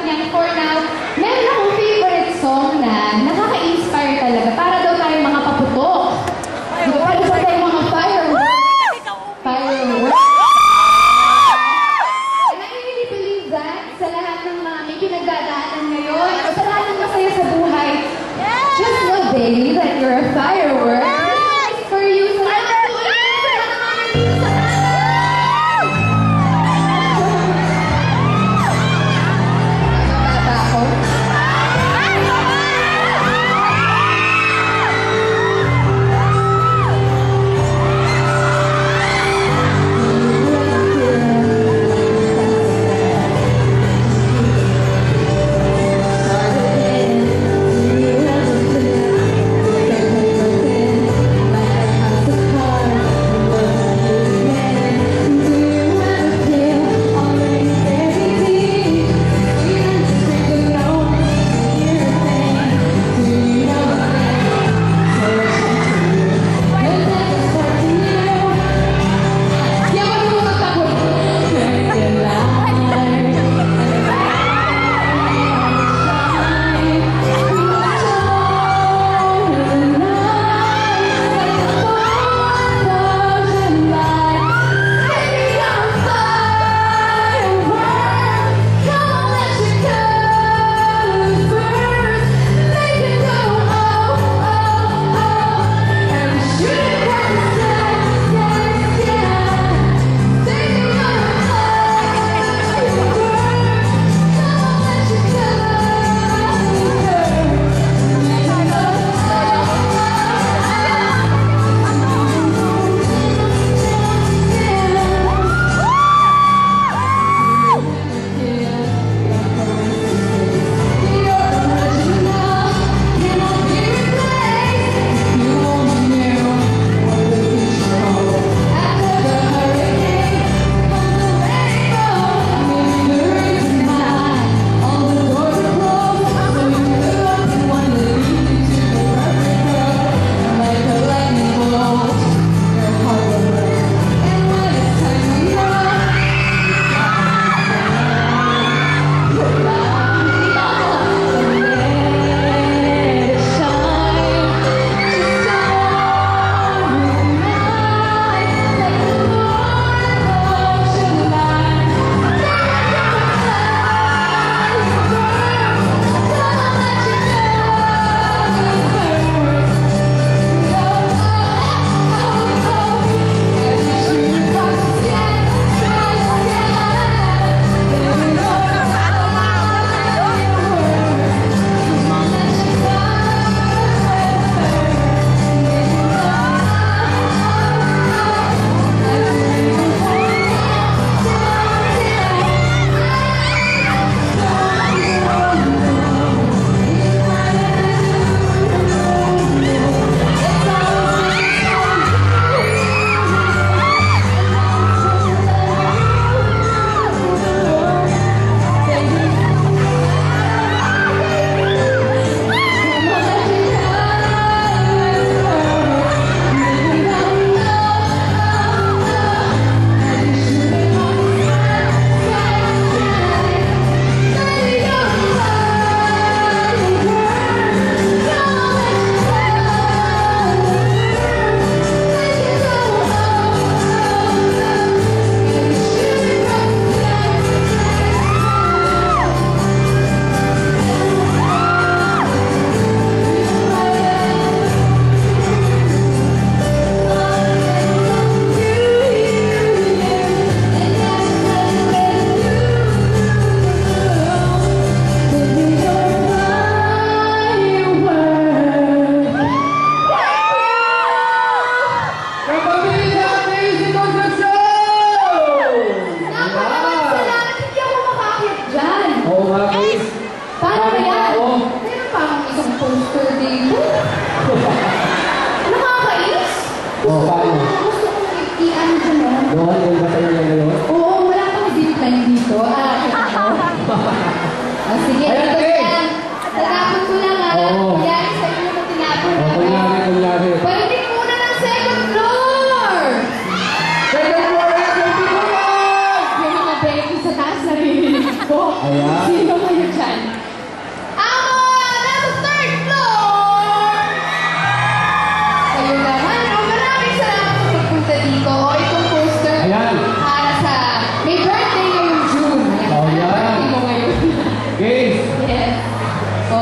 Yan for now, meron akong favorite song na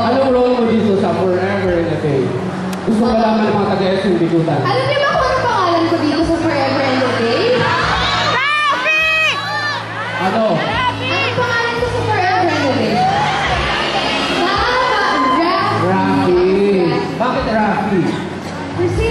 Anong role mo dito sa Forever and a Day? Gusto ko malaman ng mga taga ng Bigutan. Alam niyo ba kung ano pangalan ko dito sa Forever and a Day? Rafi! Ano? Anong pangalan ko sa Forever and a Day? Tama! Rafi! Rafi! Bakit Rafi? Kasi